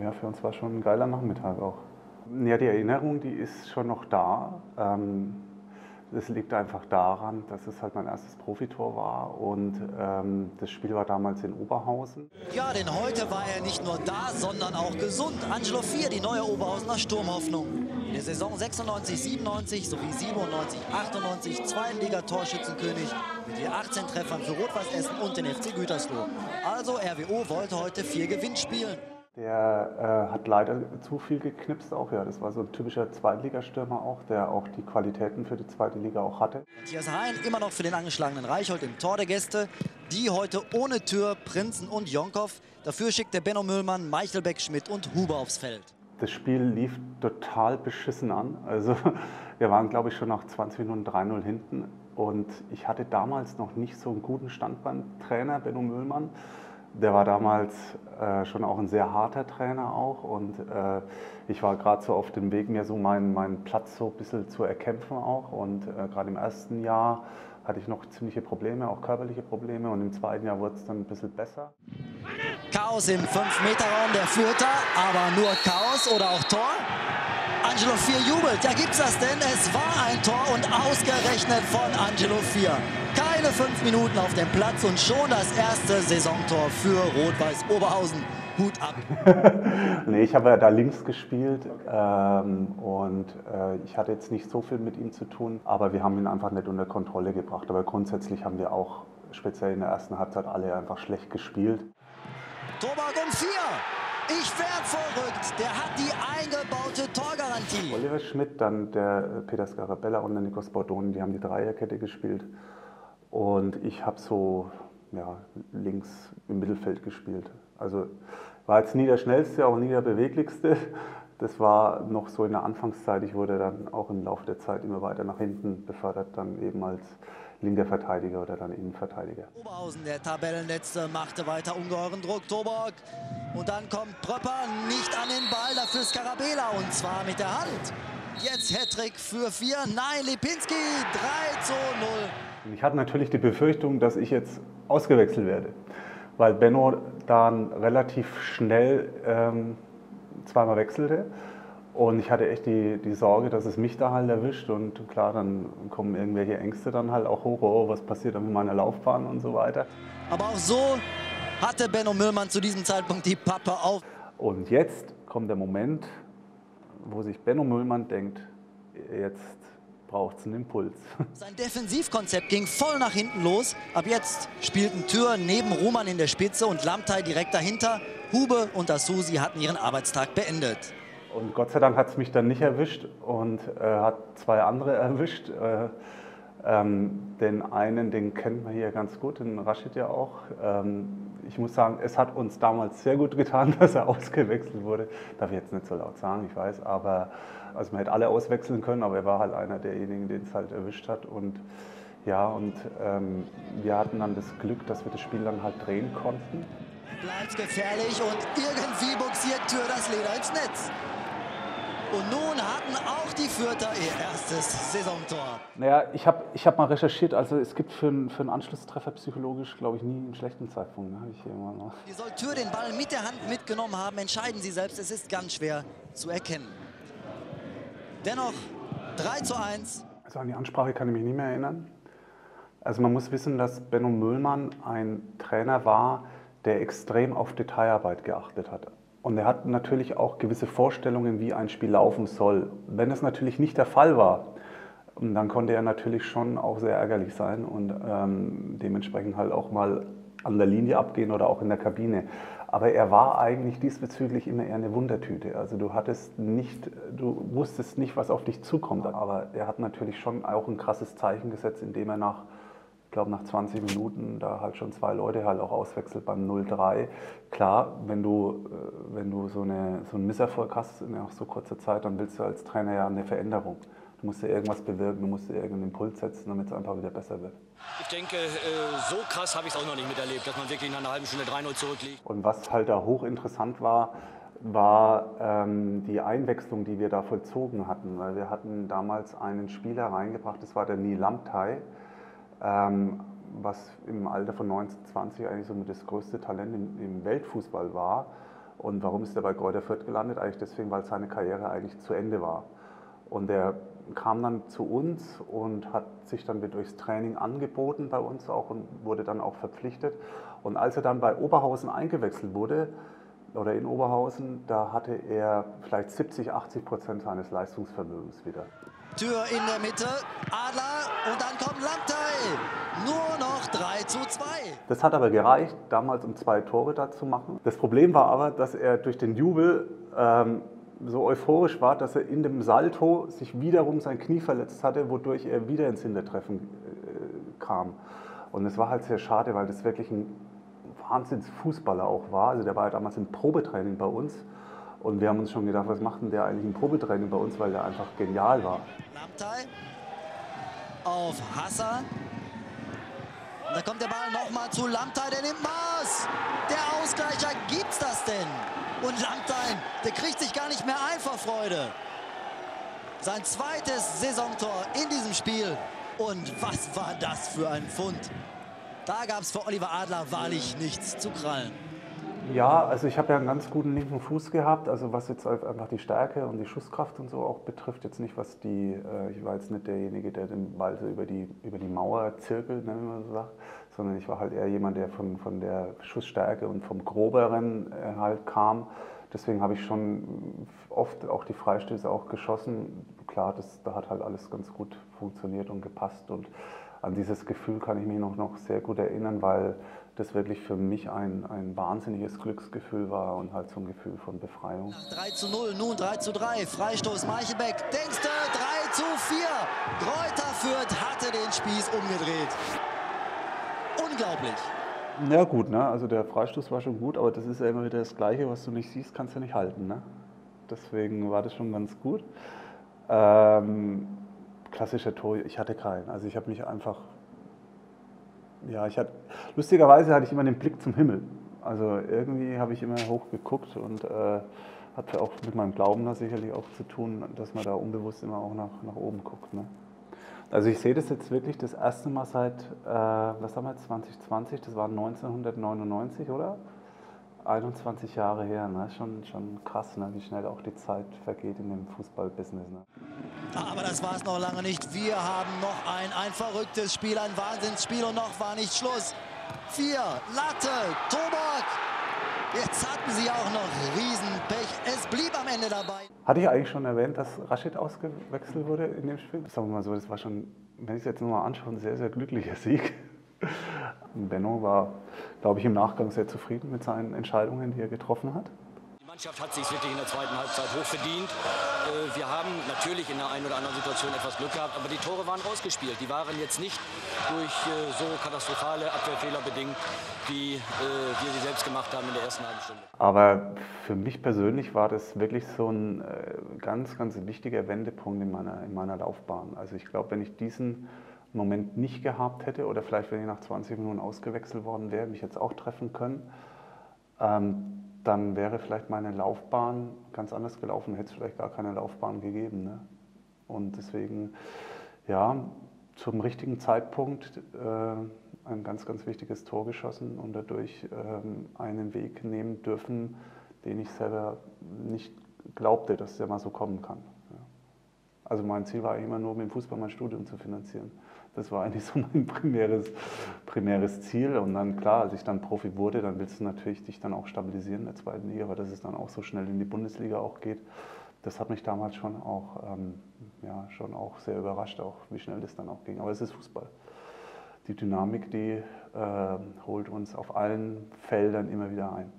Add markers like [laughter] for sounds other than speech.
ja, für uns war schon ein geiler Nachmittag auch. Ja, die Erinnerung, die ist schon noch da. Ähm, liegt einfach daran, dass es halt mein erstes Profitor war und ähm, das Spiel war damals in Oberhausen. Ja, denn heute war er nicht nur da, sondern auch gesund. Angelo 4, die neue Oberhausener Sturmhoffnung. In der Saison 96, 97 sowie 97, 98 Zweitliga-Torschützenkönig mit je 18 Treffern für Rot-Weiß Essen und den FC Gütersloh. Also RWO wollte heute vier Gewinn spielen. Der äh, hat leider zu viel geknipst auch, ja. Das war so ein typischer Zweitligastürmer auch, der auch die Qualitäten für die zweite Liga auch hatte. Matthias Hein immer noch für den angeschlagenen Reichhold im Tor der Gäste. Die heute ohne Tür, Prinzen und Jonkov. Dafür schickt der Benno Müllmann, Meichelbeck, Schmidt und Huber aufs Feld. Das Spiel lief total beschissen an. Also [laughs] wir waren, glaube ich, schon nach 20 Minuten 3-0 hinten. Und ich hatte damals noch nicht so einen guten Stand beim Trainer Benno Müllmann der war damals äh, schon auch ein sehr harter Trainer auch und äh, ich war gerade so auf dem Weg, mir so meinen, meinen Platz so ein bisschen zu erkämpfen auch und äh, gerade im ersten Jahr hatte ich noch ziemliche Probleme, auch körperliche Probleme und im zweiten Jahr wurde es dann ein bisschen besser. Chaos im 5-Meter-Raum der Fürther, aber nur Chaos oder auch Tor? Angelo 4 jubelt. Ja, gibt's das denn? Es war ein Tor und ausgerechnet von Angelo 4. Keine fünf Minuten auf dem Platz und schon das erste Saisontor für Rot-Weiß Oberhausen. Hut ab. [laughs] nee, ich habe ja da links gespielt ähm, und äh, ich hatte jetzt nicht so viel mit ihm zu tun, aber wir haben ihn einfach nicht unter Kontrolle gebracht. Aber grundsätzlich haben wir auch speziell in der ersten Halbzeit alle einfach schlecht gespielt. Tobak um vier. Ich werde verrückt. Der hat die eingebaute Torgarantie. Oliver Schmidt, dann der Peter Scarabella und der Nikos Bordoni, die haben die Dreierkette gespielt. Und ich habe so ja, links im Mittelfeld gespielt. Also war jetzt nie der schnellste, auch nie der beweglichste. Das war noch so in der Anfangszeit. Ich wurde dann auch im Laufe der Zeit immer weiter nach hinten befördert, dann eben als linker Verteidiger oder dann Innenverteidiger. Oberhausen, der Tabellenletzte, machte weiter ungeheuren Druck. Toborg. Und dann kommt Pröpper nicht an den Ball, dafür Scarabela und zwar mit der Hand. Jetzt Hattrick für vier. Nein, Lipinski 3 zu 0. Ich hatte natürlich die Befürchtung, dass ich jetzt ausgewechselt werde, weil Benno dann relativ schnell ähm, zweimal wechselte. Und ich hatte echt die, die Sorge, dass es mich da halt erwischt. Und klar, dann kommen irgendwelche Ängste dann halt auch hoch. Oh, was passiert dann mit meiner Laufbahn und so weiter. Aber auch so hatte Benno Müllmann zu diesem Zeitpunkt die Pappe auf. Und jetzt kommt der Moment, wo sich Benno Müllmann denkt, jetzt braucht es einen Impuls. [laughs] Sein Defensivkonzept ging voll nach hinten los. Ab jetzt spielten Tür neben Roman in der Spitze und Lamtei direkt dahinter. Hube und Asusi hatten ihren Arbeitstag beendet. Und Gott sei Dank hat es mich dann nicht erwischt und äh, hat zwei andere [laughs] erwischt. Äh, ähm, den einen, den kennt man hier ganz gut, den Rashid ja auch. Ähm, ich muss sagen, es hat uns damals sehr gut getan, [laughs] dass er ausgewechselt wurde. Darf ich jetzt nicht so laut sagen, ich weiß, aber also man hätte alle auswechseln können, aber er war halt einer derjenigen, den es halt erwischt hat. Und ja, und ähm, wir hatten dann das Glück, dass wir das Spiel dann halt drehen konnten. Bleibt gefährlich und irgendwie buxiert Tür das Leder ins Netz. Und nun hatten auch die Fürther ihr erstes Saisontor. Naja, ich habe ich hab mal recherchiert, also es gibt für, einen, für einen Anschlusstreffer psychologisch, glaube ich, nie einen schlechten Zeitpunkt. Ne? Ich immer noch. Wie soll Tür den Ball mit der Hand mitgenommen haben, entscheiden Sie selbst. Es ist ganz schwer zu erkennen. Dennoch 3 zu 1. Also an die Ansprache kann ich mich nicht mehr erinnern. Also man muss wissen, dass Benno Müllmann ein Trainer war, der extrem auf Detailarbeit geachtet hat. Und er hat natürlich auch gewisse Vorstellungen, wie ein Spiel laufen soll. Wenn das natürlich nicht der Fall war, dann konnte er natürlich schon auch sehr ärgerlich sein und ähm, dementsprechend halt auch mal an der Linie abgehen oder auch in der Kabine. Aber er war eigentlich diesbezüglich immer eher eine Wundertüte. Also du hattest nicht, du wusstest nicht, was auf dich zukommt. Aber er hat natürlich schon auch ein krasses Zeichen gesetzt, indem er nach glaube nach 20 Minuten da halt schon zwei Leute halt auch auswechselt beim 0-3. Klar, wenn du, äh, wenn du so, eine, so einen Misserfolg hast in auch so kurzer Zeit, dann willst du als Trainer ja eine Veränderung. Du musst ja irgendwas bewirken, du musst dir irgendeinen Impuls setzen, damit es einfach wieder besser wird. Ich denke, äh, so krass habe ich es auch noch nicht miterlebt, dass man wirklich nach einer halben Stunde 3-0 zurückliegt. Und was halt da hochinteressant war, war ähm, die Einwechslung, die wir da vollzogen hatten. Weil wir hatten damals einen Spieler reingebracht, das war der Neil Lamtai ähm, was im Alter von 19, 20 eigentlich so das größte Talent im, im, Weltfußball war. Und warum ist er bei Kräuter Fürth gelandet? Eigentlich deswegen, weil seine Karriere eigentlich zu Ende war. Und er kam dann zu uns und hat sich dann durchs Training angeboten bei uns auch und wurde dann auch verpflichtet. Und als er dann bei Oberhausen eingewechselt wurde, oder in Oberhausen, da hatte er vielleicht 70, 80 Prozent seines Leistungsvermögens wieder. Tür in der Mitte, Adler und dann kommt Lamtei. Nur noch 3 zu 2. Das hat aber gereicht, damals um zwei Tore da zu machen. Das Problem war aber, dass er durch den Jubel ähm, so euphorisch war, dass er in dem Salto sich wiederum sein Knie verletzt hatte, wodurch er wieder ins Hintertreffen äh, kam. Und es war halt sehr schade, weil das wirklich ein Wahnsinnsfußballer auch war. Also der war ja damals im Probetraining bei uns. Und wir haben uns schon gedacht, was macht denn der eigentlich im Probetraining bei uns, weil der einfach genial war. Lamtei auf Hassan. Da kommt der Ball nochmal zu Lamtei, der nimmt Maß. Der Ausgleicher, gibt's das denn? Und Lamtei, der kriegt sich gar nicht mehr ein vor Freude. Sein zweites Saisontor in diesem Spiel. Und was war das für ein Fund? Da gab es für Oliver Adler wahrlich nichts zu krallen. Ja, also ich habe ja einen ganz guten linken Fuß gehabt, also was jetzt einfach die Stärke und die Schusskraft und so auch betrifft, jetzt nicht was die, äh, ich war jetzt nicht derjenige, der den Ball so über die, über die Mauer zirkelt, ne, wie man so sagt, sondern ich war halt eher jemand, der von, von der Schussstärke und vom Groberen äh, halt kam. Deswegen habe ich schon oft auch die Freistöße auch geschossen. Klar, das, da hat halt alles ganz gut funktioniert und gepasst und an dieses Gefühl kann ich mich noch, noch sehr gut erinnern, weil das wirklich für mich ein, ein wahnsinniges Glücksgefühl war und halt so ein Gefühl von Befreiung. 3 zu 0, nun 3 zu 3, Freistoß Meichelbeck, Denkste 3 zu 4. Kräuter Fürth hatte den Spieß umgedreht. Unglaublich. Ja gut, ne? also der Freistoß war schon gut, aber das ist ja immer wieder das Gleiche, was du nicht siehst, kannst du nicht halten. Ne? Deswegen war das schon ganz gut. Ähm, klassischer Tor, ich hatte keinen. Also ich habe mich einfach ja, ich hatte, lustigerweise hatte ich immer den Blick zum Himmel. Also irgendwie habe ich immer hochgeguckt und äh, hat auch mit meinem Glauben da sicherlich auch zu tun, dass man da unbewusst immer auch nach, nach oben guckt. Ne? Also ich sehe das jetzt wirklich das erste Mal seit, äh, was haben wir, 2020, das war 1999, oder? 21 Jahre her, ne? schon, schon krass, ne? wie schnell auch die Zeit vergeht in dem Fußballbusiness. Ne? Aber das war es noch lange nicht. Wir haben noch ein, ein verrücktes Spiel, ein Wahnsinnsspiel und noch war nicht Schluss. Vier, Latte, Tobak. Jetzt hatten sie auch noch Riesenpech. Es blieb am Ende dabei. Hatte ich eigentlich schon erwähnt, dass Rashid ausgewechselt wurde in dem Spiel? Sagen wir mal so, das war schon, wenn ich es jetzt nochmal anschaue, ein sehr, sehr glücklicher [laughs] Sieg. Benno war, glaube ich, im Nachgang sehr zufrieden mit seinen Entscheidungen, die er getroffen hat. Mannschaft hat sich wirklich in der zweiten Halbzeit hoch verdient. Äh, wir haben natürlich in der einen oder anderen Situation etwas Glück gehabt, aber die Tore waren rausgespielt. Die waren jetzt nicht durch äh, so katastrophale Abwehrfehler bedingt, wie äh, wir sie selbst gemacht haben in der ersten halben Stunde. Aber für mich persönlich war das wirklich so ein ganz, ganz wichtiger Wendepunkt in meiner, in meiner Laufbahn. Also ich glaube, wenn ich diesen Moment nicht gehabt hätte oder vielleicht, wenn ich nach 20 Minuten ausgewechselt worden wäre, mich jetzt auch treffen können, ähm, dann wäre vielleicht meine Laufbahn ganz anders gelaufen, hätte es vielleicht gar keine Laufbahn gegeben. Ne? Und deswegen, ja, zum richtigen Zeitpunkt äh, ein ganz, ganz wichtiges Tor geschossen und dadurch ähm, einen Weg nehmen dürfen, den ich selber nicht glaubte, dass der mal so kommen kann. Ja. Also mein Ziel war immer nur, mit dem Fußball mein Studium zu finanzieren. Das war eigentlich so mein primäres, primäres Ziel. Und dann, klar, als ich dann Profi wurde, dann willst du natürlich dich dann auch stabilisieren in der zweiten Liga, aber dass es dann auch so schnell in die Bundesliga auch geht, das hat mich damals schon auch, ähm, ja, schon auch sehr überrascht, auch wie schnell das dann auch ging. Aber es ist Fußball. Die Dynamik, die äh, holt uns auf allen Feldern immer wieder ein.